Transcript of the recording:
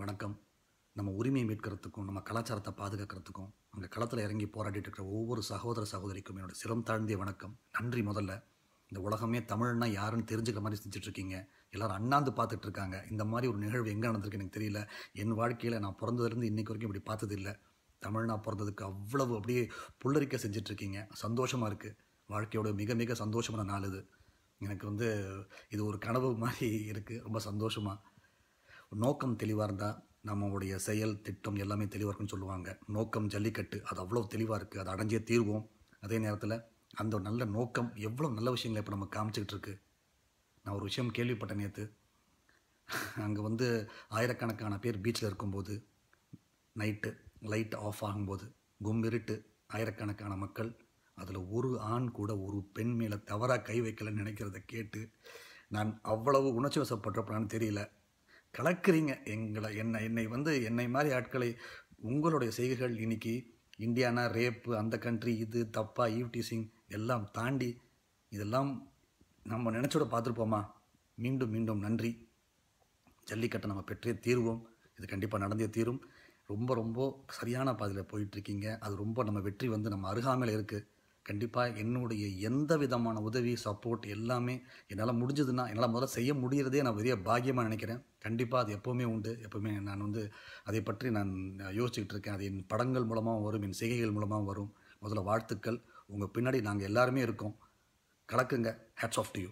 வணக்கம். நம்ம உரிமையை மீட்கிறதுக்கும் நம்ம கலாச்சாரத்தை பாதுகாக்கிறதுக்கும் அங்கே களத்தில் இறங்கி போராடிட்டு இருக்கிற ஒவ்வொரு சகோதர சகோதரிக்கும் என்னோட சிரம் தாழ்ந்திய வணக்கம். நன்றி முதல்ல. இந்த உலகமே தமிழ்னா யாருன்னு தெரிஞ்சுக்கிற மாதிரி செஞ்சிட்ருக்கீங்க எல்லோரும் அண்ணாந்து பார்த்துட்டு இருக்காங்க. இந்த மாதிரி ஒரு நிகழ்வு எங்கே நடந்திருக்கு எனக்கு தெரியல. என் வாழ்க்கையில் நான் பிறந்ததுலேருந்து இன்றைக்கு வரைக்கும் இப்படி பார்த்தது இல்லை தமிழ்னா பிறந்ததுக்கு அவ்வளவு அப்படியே புல்லரிக்க செஞ்சிட்ருக்கீங்க சந்தோஷமாக இருக்குது வாழ்க்கையோட மிக மிக சந்தோஷமான நாள் இது. எனக்கு வந்து இது ஒரு கனவு மாதிரி இருக்குது ரொம்ப சந்தோஷமாக நோக்கம் தெளிவாக இருந்தால் நம்மளுடைய செயல் திட்டம் எல்லாமே தெளிவாக இருக்குன்னு சொல்லுவாங்க. நோக்கம் ஜல்லிக்கட்டு அது அவ்வளோ தெளிவாக இருக்குது அதை அடைஞ்சே தீர்வோம். அதே நேரத்தில் அந்த ஒரு நல்ல நோக்கம் எவ்வளோ நல்ல விஷயங்களை இப்போ நம்ம காமிச்சிக்கிட்டு இருக்கு. நான் ஒரு விஷயம் கேள்விப்பட்டேன் நேற்று அங்கே வந்து ஆயிரக்கணக்கான பேர் பீச்சில் இருக்கும்போது நைட்டு லைட் ஆஃப் ஆகும்போது கும்பிருட்டு ஆயிரக்கணக்கான மக்கள் அதில் ஒரு ஆண் கூட ஒரு பெண் மேலே தவறாக கை வைக்கலன்னு நினைக்கிறத கேட்டு நான் அவ்வளவு உணர்ச்சி வசப்படுறப்படான்னு தெரியல. கலக்கிறீங்க. எங்களை என்னை என்னை வந்து என்னை மாதிரி ஆட்களை உங்களுடைய செய்கைகள் இன்னைக்கு இந்தியானா ரேப்பு அந்த கண்ட்ரி இது தப்பா ஈவ்டீசிங் எல்லாம் தாண்டி இதெல்லாம் நம்ம நினச்சோட பார்த்துருப்போமா? மீண்டும் மீண்டும் நன்றி. ஜல்லிக்கட்டை நம்ம பெற்றே தீர்வோம். இது கண்டிப்பாக நடந்தே தீரும். ரொம்ப ரொம்ப சரியான பாதையில் போயிட்டுருக்கீங்க அது ரொம்ப நம்ம வெற்றி வந்து நம்ம அருகாமையில் இருக்குது கண்டிப்பாக என்னுடைய எந்த விதமான உதவி சப்போர்ட் எல்லாமே என்னால் முடிஞ்சதுன்னா என்னால் முதல்ல செய்ய முடிகிறதே நான் பெரிய பாக்கியமாக நினைக்கிறேன். கண்டிப்பாக அது எப்போவுமே உண்டு. எப்போவுமே நான் வந்து அதை பற்றி நான் யோசிச்சுக்கிட்டு இருக்கேன். அது என் படங்கள் மூலமாக வரும் என் செய்கைகள் மூலமாக வரும். முதல்ல வாழ்த்துக்கள். உங்கள் பின்னாடி நாங்கள் எல்லாருமே இருக்கோம். கலக்குங்க. Hats off to you